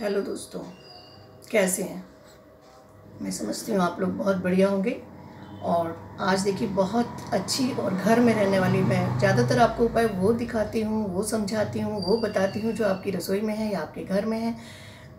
Hello दोस्तों, कैसे हैं? मैं समझती हूँ आप लोग बहुत बढ़िया होंगे। और आज देखिए, बहुत अच्छी और घर में रहने वाली मैं ज़्यादातर आपको उपाय वो दिखाती हूँ, वो समझाती हूँ, वो बताती हूँ जो आपकी रसोई में है या आपके घर में है।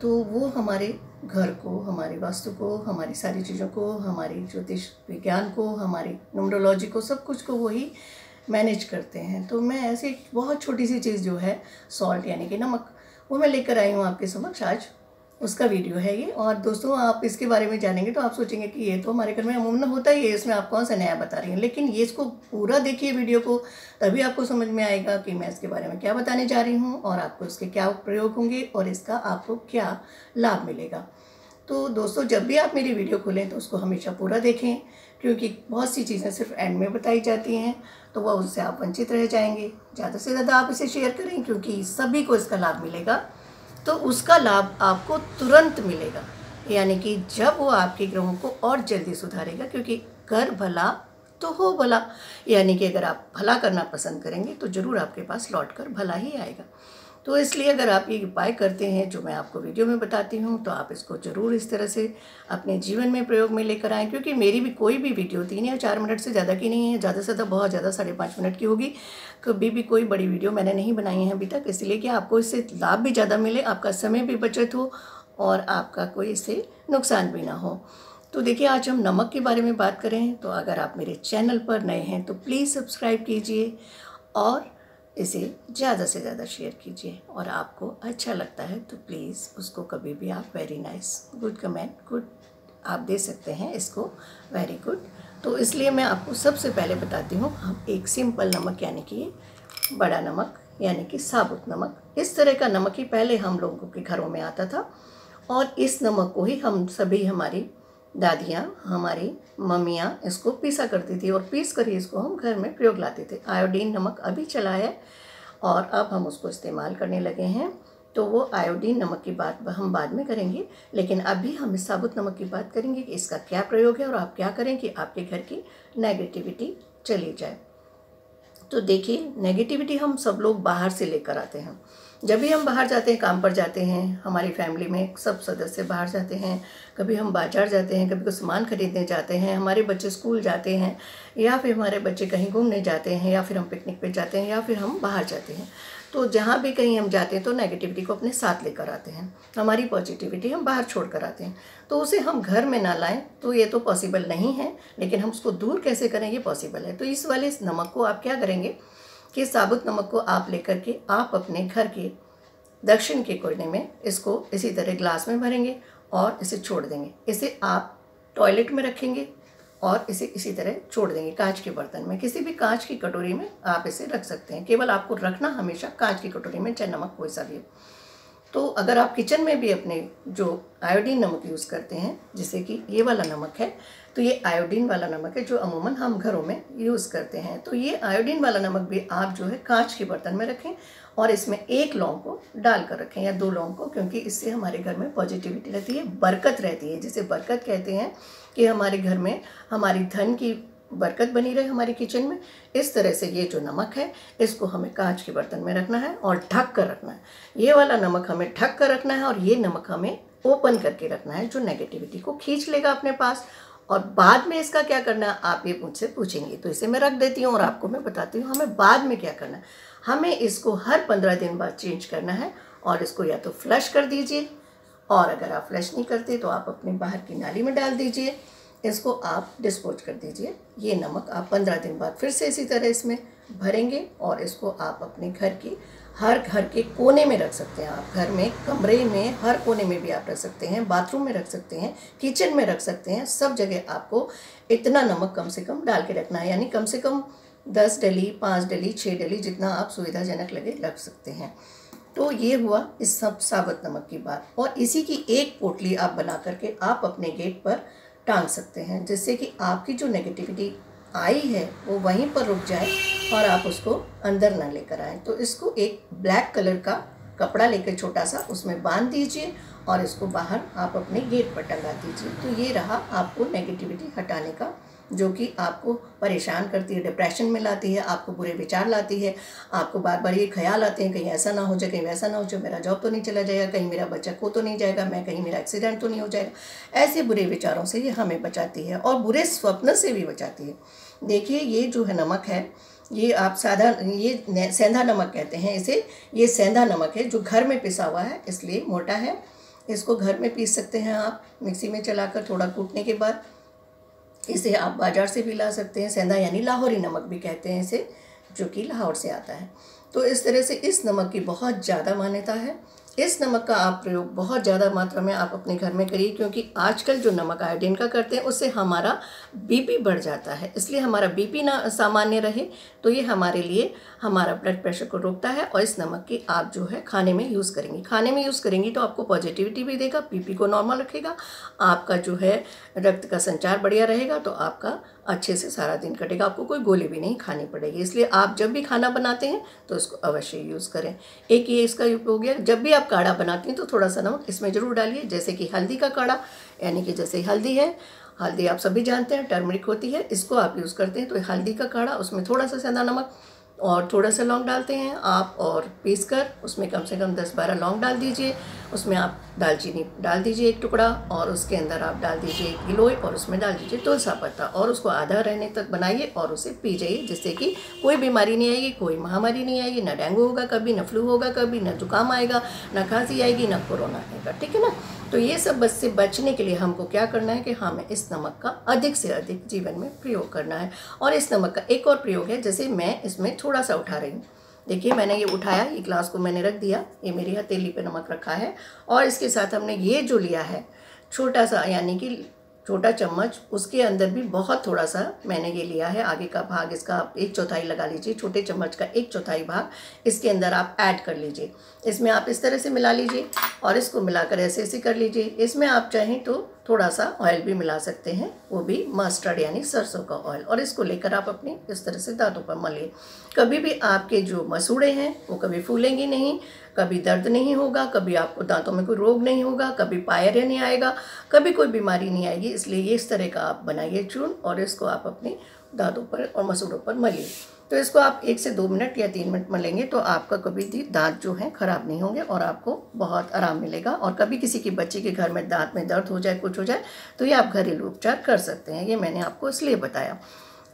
तो वो हमारे घर को, हमारे वास्तु को, हमारी सारी चीज़ों को, हमारी ज्योतिष विज्ञान को, हमारी न्यूमरोलॉजी को, सब कुछ को वही मैनेज करते हैं। तो मैं ऐसी बहुत छोटी सी चीज़ जो है सॉल्ट यानी कि नमक वो मैं लेकर आई हूँ आपके समक्ष आज। उसका वीडियो है ये। और दोस्तों, आप इसके बारे में जानेंगे तो आप सोचेंगे कि ये तो हमारे घर में अमूमन होता ही है, इसमें आप कौन सा नया बता रही हैं? लेकिन ये इसको पूरा देखिए वीडियो को, तभी आपको समझ में आएगा कि मैं इसके बारे में क्या बताने जा रही हूँ और आपको इसके क्या प्रयोग होंगे और इसका आपको क्या लाभ मिलेगा। तो दोस्तों, जब भी आप मेरी वीडियो खोलें तो उसको हमेशा पूरा देखें, क्योंकि बहुत सी चीज़ें सिर्फ़ एंड में बताई जाती हैं तो वह उससे आप वंचित रह जाएँगे। ज़्यादा से ज़्यादा आप इसे शेयर करें, क्योंकि सभी को इसका लाभ मिलेगा। तो उसका लाभ आपको तुरंत मिलेगा। यानी कि जब वो आपके ग्रहों को और जल्दी सुधारेगा, क्योंकि कर भला तो हो भला। यानी कि अगर आप भला करना पसंद करेंगे तो ज़रूर आपके पास लौट कर भला ही आएगा। तो इसलिए अगर आप ये उपाय करते हैं, जो मैं आपको वीडियो में बताती हूँ तो आप इसको ज़रूर इस तरह से अपने जीवन में प्रयोग में लेकर आएँ, क्योंकि मेरी भी कोई भी वीडियो तीन या चार मिनट से ज़्यादा की नहीं है, ज़्यादा से ज़्यादा बहुत ज़्यादा साढ़े पाँच मिनट की होगी। कभी भी कोई बड़ी वीडियो मैंने नहीं बनाई है अभी तक, इसलिए कि आपको इससे लाभ भी ज़्यादा मिले, आपका समय भी बचत हो और आपका कोई इससे नुकसान भी ना हो। तो देखिए, आज हम नमक के बारे में बात करें तो अगर आप मेरे चैनल पर नए हैं तो प्लीज़ सब्सक्राइब कीजिए और इसे ज़्यादा से ज़्यादा शेयर कीजिए और आपको अच्छा लगता है तो प्लीज़ उसको कभी भी आप very nice good comment good आप दे सकते हैं इसको वेरी गुड तो इसलिए मैं आपको सबसे पहले बताती हूँ, हम एक सिंपल नमक यानी कि बड़ा नमक यानी कि साबुत नमक। इस तरह का नमक ही पहले हम लोगों के घरों में आता था और इस नमक को ही हम सभी हमारी दादियाँ, हमारी मम्मियाँ इसको पीसा करती थी और पीस कर ही इसको हम घर में प्रयोग लाते थे। आयोडीन नमक अभी चला है और अब हम उसको इस्तेमाल करने लगे हैं। तो वो आयोडीन नमक की बात हम बाद में करेंगे, लेकिन अभी हम इस साबुत नमक की बात करेंगे कि इसका क्या प्रयोग है और आप क्या करें कि आपके घर की नेगेटिविटी चली जाए। तो देखिए नेगेटिविटी हम सब लोग बाहर से लेकर आते हैं। जब भी हम बाहर जाते हैं काम पर जाते हैं हमारी फैमिली में सब सदस्य बाहर जाते हैं कभी हम बाज़ार जाते हैं कभी कुछ सामान खरीदने जाते हैं हमारे बच्चे स्कूल जाते हैं या फिर हमारे बच्चे कहीं घूमने जाते हैं या फिर हम पिकनिक पे जाते हैं या फिर हम बाहर जाते हैं तो जहाँ भी कहीं हम जाते हैं तो नेगेटिविटी को अपने साथ लेकर आते हैं हमारी पॉजिटिविटी हम बाहर छोड़ कर आते हैं तो उसे हम घर में ना लाएँ तो ये तो पॉसिबल नहीं है लेकिन हम उसको दूर कैसे करें ये पॉसिबल है तो इस वाले इस नमक को आप क्या करेंगे कि साबुत नमक को आप लेकर के आप अपने घर के दक्षिण के कोने में इसको इसी तरह ग्लास में भरेंगे और इसे छोड़ देंगे। इसे आप टॉयलेट में रखेंगे और इसे इसी तरह छोड़ देंगे कांच के बर्तन में। किसी भी कांच की कटोरी में आप इसे रख सकते हैं। केवल आपको रखना हमेशा कांच की कटोरी में चाहे नमक कोई सा भी हो। तो अगर आप किचन में भी अपने जो आयोडीन नमक यूज़ करते हैं, जैसे कि ये वाला नमक है तो ये आयोडीन वाला नमक है जो अमूमन हम घरों में यूज़ करते हैं। तो ये आयोडीन वाला नमक भी आप जो है कांच के बर्तन में रखें और इसमें एक लौंग को डाल कर रखें या दो लौंग को, क्योंकि इससे हमारे घर में पॉजिटिविटी रहती है, बरकत रहती है। जिसे बरकत कहते हैं कि हमारे घर में हमारी धन की बरकत बनी रहे हमारी किचन में। इस तरह से ये जो नमक है, इसको हमें कांच के बर्तन में रखना है और ढक कर रखना है। ये वाला नमक हमें ढक कर रखना है और ये नमक हमें ओपन करके रखना है, जो नेगेटिविटी को खींच लेगा अपने पास। और बाद में इसका क्या करना है, आप ये मुझसे पूछेंगे तो इसे मैं रख देती हूँ और आपको मैं बताती हूँ हमें बाद में क्या करना है। हमें इसको हर पंद्रह दिन बाद चेंज करना है और इसको या तो फ्लश कर दीजिए और अगर आप फ्लश नहीं करते तो आप अपने बाहर की नाली में डाल दीजिए। इसको आप डिस्पोज कर दीजिए। ये नमक आप पंद्रह दिन बाद फिर से इसी तरह इसमें भरेंगे और इसको आप अपने घर की, हर घर के कोने में रख सकते हैं आप। घर में, कमरे में, हर कोने में भी आप रख सकते हैं, बाथरूम में रख सकते हैं, किचन में रख सकते हैं, सब जगह आपको इतना नमक कम से कम डाल के रखना है। यानी कम से कम दस डली, पाँच डली छः डली जितना आप सुविधाजनक लगे रख सकते हैं। तो ये हुआ इस सब साबुत नमक की बात। और इसी की एक पोटली आप बना करके आप अपने गेट पर टांग सकते हैं, जिससे कि आपकी जो नेगेटिविटी आई है, वो वहीं पर रुक जाए और आप उसको अंदर ना लेकर आए। तो इसको एक ब्लैक कलर का कपड़ा लेकर छोटा सा उसमें बाँध दीजिए और इसको बाहर आप अपने गेट पर टंगा दीजिए। तो ये रहा आपको नेगेटिविटी हटाने का, जो कि आपको परेशान करती है डिप्रेशन में लाती है, आपको बुरे विचार लाती है, आपको बार बार ये ख्याल आते हैं, कहीं ऐसा ना हो जाए, कहीं वैसा ना हो जाए, मेरा जॉब तो नहीं चला जाएगा, कहीं मेरा बच्चा खो तो नहीं जाएगा, मैं कहीं मेरा एक्सीडेंट तो नहीं हो जाएगा। ऐसे बुरे विचारों से ये हमें बचाती है और बुरे स्वप्न से भी बचाती है। देखिए, ये जो है नमक है, ये आप सादा, ये सेंधा नमक कहते हैं इसे। ये सेंधा नमक है जो घर में पिसा हुआ है, इसलिए मोटा है। इसको घर में पीस सकते हैं आप। मिक्सी में चलाकर थोड़ा कूटने के बाद इसे आप बाज़ार से भी ला सकते हैं। सेंधा यानी लाहौरी नमक भी कहते हैं इसे, जो कि लाहौर से आता है। तो इस तरह से इस नमक की बहुत ज़्यादा मान्यता है। इस नमक का आप प्रयोग बहुत ज़्यादा मात्रा में आप अपने घर में करिए, क्योंकि आजकल जो नमक आयोडीन का करते हैं, उससे हमारा बीपी बढ़ जाता है। इसलिए हमारा बीपी ना, सामान्य रहे तो ये हमारे लिए हमारा ब्लड प्रेशर को रोकता है और इस नमक की आप जो है खाने में यूज़ करेंगी। खाने में यूज़ करेंगी तो आपको पॉजिटिविटी भी देगा बीपी को नॉर्मल रखेगा, आपका जो है रक्त का संचार बढ़िया रहेगा तो आपका अच्छे से सारा दिन कटेगा, आपको कोई गोली भी नहीं खानी पड़ेगी। इसलिए आप जब भी खाना बनाते हैं तो इसको अवश्य यूज़ करें। एक ये इसका उपयोग हो गया, जब भी आप काढ़ा बनाती हैं तो थोड़ा सा नमक इसमें ज़रूर डालिए, जैसे कि हल्दी का काढ़ा, यानी कि जैसे हल्दी है, हल्दी आप सभी जानते हैं, टर्मरिक होती है, इसको आप यूज़ करते हैं तो हल्दी का काढ़ा, उसमें थोड़ा सा सेंधा नमक और थोड़ा सा लौंग डालते हैं आप और पीस कर उसमें कम से कम दस बारह लौंग डाल दीजिए। उसमें आप दालचीनी डाल दीजिए एक टुकड़ा और उसके अंदर आप डाल दीजिए एक गिलोय और उसमें डाल दीजिए तुलसा पत्ता और उसको आधा रहने तक बनाइए और उसे पी जाइए, जिससे कि कोई बीमारी नहीं आएगी, कोई महामारी नहीं आएगी, ना डेंगू होगा कभी, ना फ्लू होगा कभी, ना जुकाम आएगा, ना खांसी आएगी, ना कोरोना आएगा, ठीक है ना? तो ये सब बस से बचने के लिए हमको क्या करना है कि हमें इस नमक का अधिक से अधिक जीवन में प्रयोग करना है। और इस नमक का एक और प्रयोग है, जैसे मैं इसमें थोड़ा सा उठा रही हूँ। देखिए, मैंने ये उठाया, ये ग्लास को मैंने रख दिया, ये मेरी हथेली पे नमक रखा है और इसके साथ हमने ये जो लिया है, छोटा सा यानी कि छोटा चम्मच, उसके अंदर भी बहुत थोड़ा सा मैंने ये लिया है। आगे का भाग इसका आप एक चौथाई लगा लीजिए, छोटे चम्मच का एक चौथाई भाग इसके अंदर आप ऐड कर लीजिए। इसमें आप इस तरह से मिला लीजिए और इसको मिलाकर ऐसे ऐसे कर लीजिए। इसमें आप चाहें तो थोड़ा सा ऑयल भी मिला सकते हैं, वो भी मस्टर्ड यानी सरसों का ऑयल और इसको लेकर आप अपने इस तरह से दांतों पर मलिए। कभी भी आपके जो मसूड़े हैं, वो कभी फूलेंगे नहीं। कभी दर्द नहीं होगा, कभी आपको दांतों में कोई रोग नहीं होगा, कभी पायरे नहीं आएगा, कभी कोई बीमारी नहीं आएगी, इसलिए ये इस तरह का आप बनाइए चूर्ण और इसको आप अपने दांतों पर और मसूड़ों पर मलिए। तो इसको आप एक से दो मिनट या तीन मिनट मलेंगे तो आपका कभी भी दांत जो है ख़राब नहीं होंगे और आपको बहुत आराम मिलेगा और कभी किसी के बच्चे के घर में दांत में दर्द हो जाए, कुछ हो जाए तो ये आप घरेलू उपचार कर सकते हैं, ये मैंने आपको इसलिए बताया।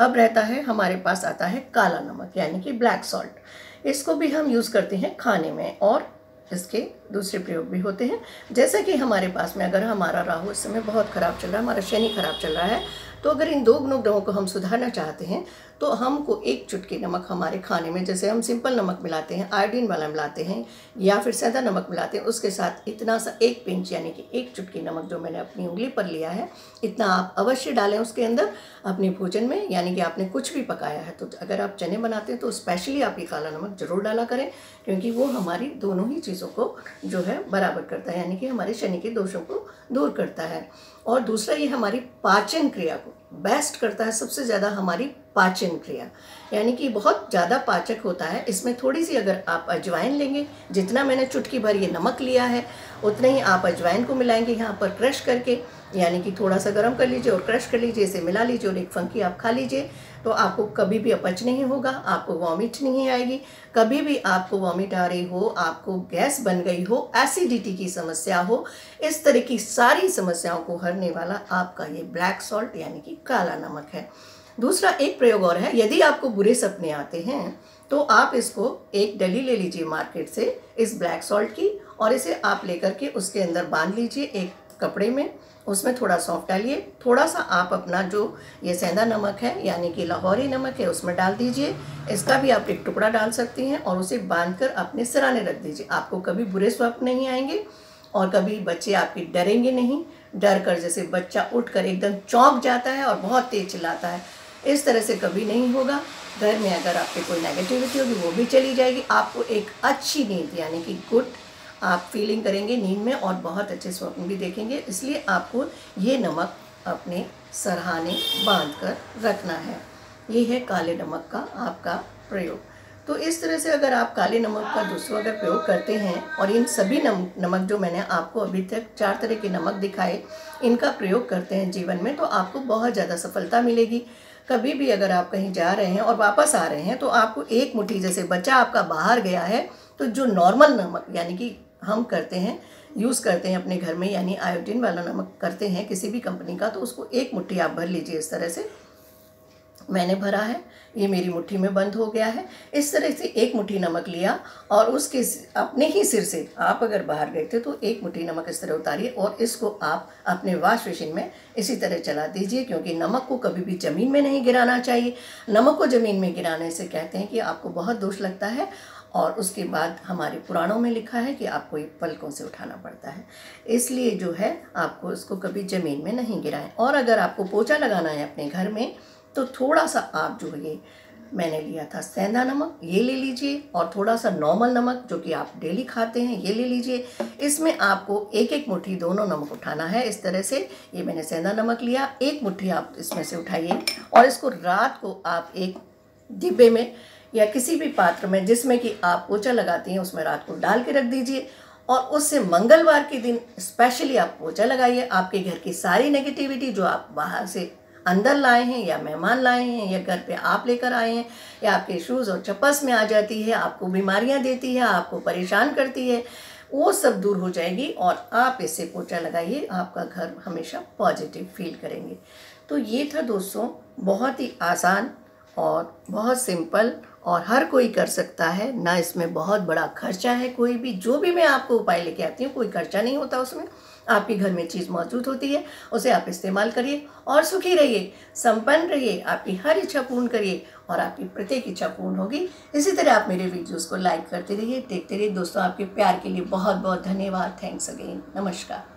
अब रहता है, हमारे पास आता है काला नमक, यानी कि ब्लैक सॉल्ट इसको भी हम यूज़ करते हैं खाने में और इसके दूसरे प्रयोग भी होते हैं। जैसा कि हमारे पास में अगर हमारा राहु इस समय बहुत ख़राब चल रहा है, हमारा शनि खराब चल रहा है तो अगर इन दो गुणों को हम सुधारना चाहते हैं तो हमको एक चुटकी नमक हमारे खाने में, जैसे हम सिंपल नमक मिलाते हैं, आयोडीन वाला मिलाते हैं, या फिर सादा नमक मिलाते हैं, उसके साथ इतना सा एक पिंच, यानी कि एक चुटकी नमक जो मैंने अपनी उंगली पर लिया है, इतना आप अवश्य डालें उसके अंदर अपने भोजन में, यानी कि आपने कुछ भी पकाया है। तो अगर आप चने बनाते हैं तो स्पेशली आप ये काला नमक ज़रूर डाला करें, क्योंकि वो हमारी दोनों ही चीज़ों को जो है बराबर करता है, यानी कि हमारे शनि के दोषों को दूर करता है। और दूसरा ये हमारी पाचन क्रिया को बेस्ट करता है, सबसे ज़्यादा हमारी पाचन क्रिया। यानी कि बहुत ज़्यादा पाचक होता है। इसमें थोड़ी सी अगर आप अजवाइन लेंगे, जितना मैंने चुटकी भर ये नमक लिया है, उतना ही आप अजवाइन को मिलाएँगे यहाँ पर क्रश करके। यानी कि थोड़ा सा गर्म कर लीजिए और क्रश कर लीजिए, इसे मिला लीजिए और एक फंकी आप खा लीजिए। तो आपको कभी भी अपच नहीं होगा, आपको वॉमिट नहीं आएगी। कभी भी आपको वॉमिट आ रही हो, आपको गैस बन गई हो एसिडिटी की समस्या हो, इस तरह की सारी समस्याओं को हरने वाला आपका ये ब्लैक सॉल्ट यानी कि काला नमक है। दूसरा एक प्रयोग और है, यदि आपको बुरे सपने आते हैं तो आप इसको एक डली ले लीजिए मार्केट से, इस ब्लैक सॉल्ट की, और इसे आप लेकर के उसके अंदर बाँध लीजिए एक कपड़े में। उसमें थोड़ा सौंफ डालिए, थोड़ा सा आप अपना जो ये सेंधा नमक है, यानी कि लाहौरी नमक है, उसमें डाल दीजिए। इसका भी आप एक टुकड़ा डाल सकती हैं और उसे बाँध कर अपने सिराने रख दीजिए। आपको कभी बुरे स्वप्न नहीं आएँगे और कभी बच्चे आपके डरेंगे नहीं। डर कर जैसे बच्चा उठ कर एकदम चौंक जाता है और बहुत तेज चिल्लाता है। इस तरह से कभी नहीं होगा। घर में अगर आपके कोई नेगेटिविटी होगी, वो भी चली जाएगी। आपको एक अच्छी नींद, यानी कि गुड आप फीलिंग करेंगे नींद में और बहुत अच्छे स्वप्न भी देखेंगे। इसलिए आपको ये नमक अपने सरहाने बाँध कर रखना है। ये है काले नमक का आपका प्रयोग। तो इस तरह से अगर आप काले नमक का दूसरा अगर प्रयोग करते हैं और इन सभी नम, नमक जो मैंने आपको अभी तक चार तरह के नमक दिखाए इनका प्रयोग करते हैं जीवन में तो आपको बहुत ज़्यादा सफलता मिलेगी। कभी भी अगर आप कहीं जा रहे हैं और वापस आ रहे हैं तो आपको एक मुट्ठी जैसे बच्चा आपका बाहर गया है तो जो नॉर्मल नमक यानी कि हम करते हैं यूज़ करते हैं अपने घर में, यानी आयोडीन वाला नमक करते हैं किसी भी कंपनी का तो उसको एक मुट्ठी आप भर लीजिए इस तरह से। मैंने भरा है, ये मेरी मुट्ठी में बंद हो गया है। इस तरह से एक मुट्ठी नमक लिया और उसके अपने ही सिर से आप अगर बाहर गए थे तो एक मुट्ठी नमक इस तरह उतारिए और इसको आप अपने वॉश मशीन में इसी तरह चला दीजिए, क्योंकि नमक को कभी भी ज़मीन में नहीं गिराना चाहिए। नमक को ज़मीन में गिराने से कहते हैं कि आपको बहुत दोष लगता है और उसके बाद हमारे पुराणों में लिखा है कि आपको ये पलकों से उठाना पड़ता है। इसलिए जो है, आपको इसको कभी ज़मीन में नहीं गिराएँ। और अगर आपको पोछा लगाना है अपने घर में तो थोड़ा सा आप जो ये मैंने लिया था सेंधा नमक, ये ले लीजिए और थोड़ा सा नॉर्मल नमक जो कि आप डेली खाते हैं, ये ले लीजिए। इसमें आपको एक एक मुट्ठी दोनों नमक उठाना है इस तरह से। ये मैंने सेंधा नमक लिया, एक मुट्ठी आप इसमें से उठाइए। और इसको रात को आप एक डिब्बे में या किसी भी पात्र में जिसमें कि आप पोचा लगाती हैं, उसमें रात को डाल के रख दीजिए। और उससे मंगलवार के दिन स्पेशली आप पोचा लगाइए। आपके घर की सारी नेगेटिविटी जो आप बाहर से अंदर लाए हैं, या मेहमान लाए हैं, या घर पे आप लेकर आए हैं, या आपके शूज़ और चप्पस में आ जाती है, आपको बीमारियाँ देती है, आपको परेशान करती है, वो सब दूर हो जाएगी और आप इससे पोचा लगाइए। आपका घर हमेशा पॉजिटिव फील करेंगे। तो ये था दोस्तों, बहुत ही आसान और बहुत सिंपल और हर कोई कर सकता है, ना इसमें बहुत बड़ा खर्चा है कोई भी। जो भी मैं आपको उपाय लेके आती हूँ, कोई खर्चा नहीं होता उसमें। आपके घर में चीज़ मौजूद होती है, उसे आप इस्तेमाल करिए और सुखी रहिए, संपन्न रहिए, आपकी हर इच्छा पूर्ण करिए और आपकी प्रत्येक इच्छा पूर्ण होगी। इसी तरह आप मेरे वीडियोस को लाइक करते रहिए, देखते रहिए। दोस्तों, आपके प्यार के लिए बहुत बहुत धन्यवाद। Thanks again. नमस्कार।